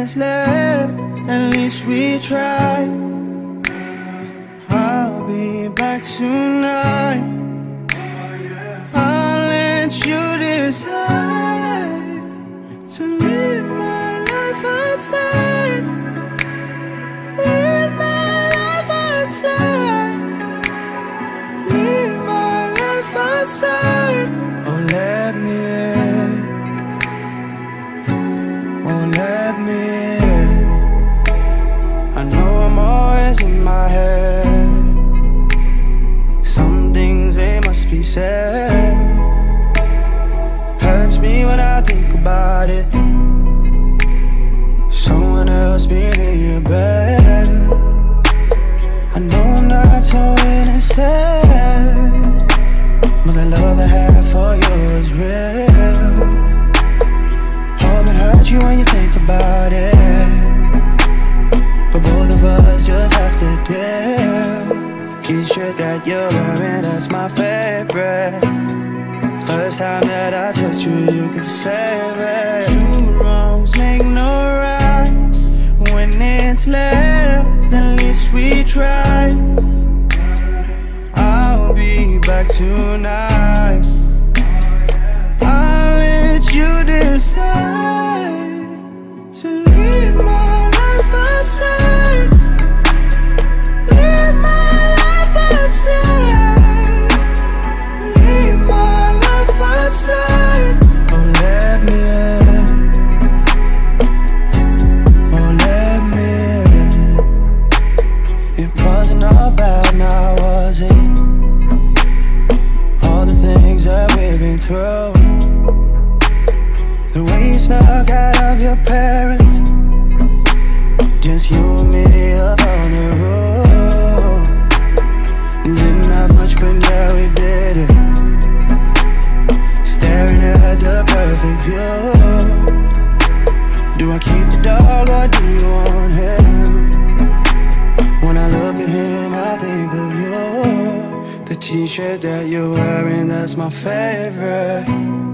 it's left, at least we tried. I'll be back tonight. I'll let you decide to live Hurts me when I think about it. Someone else being in your bed. I know I'm not so innocent. But the love I have for you is real. Hope it hurts you when you think about it. But both of us just have to deal. T-shirt that you're wearing, that's my favorite. First time that I touch you, you can save it. Two wrongs make no right. When it's left, at least we try. I'll be back tonight. Snuck out of your parents. Just you and me up on the road. Didn't have much, but yeah, we did it. Staring at the perfect view. Do I keep the dog or do you want him? When I look at him, I think of you. The t-shirt that you're wearing, that's my favorite.